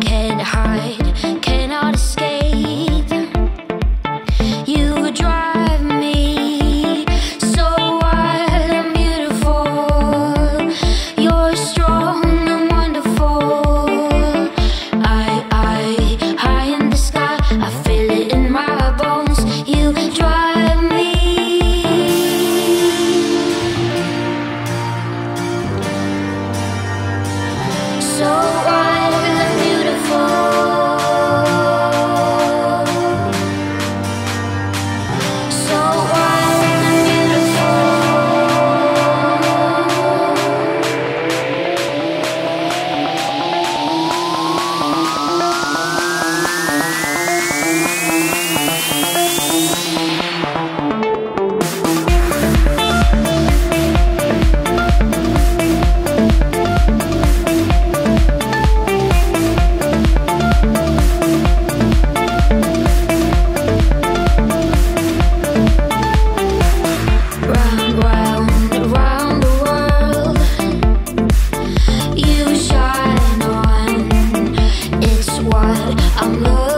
can't hide. I'm loved.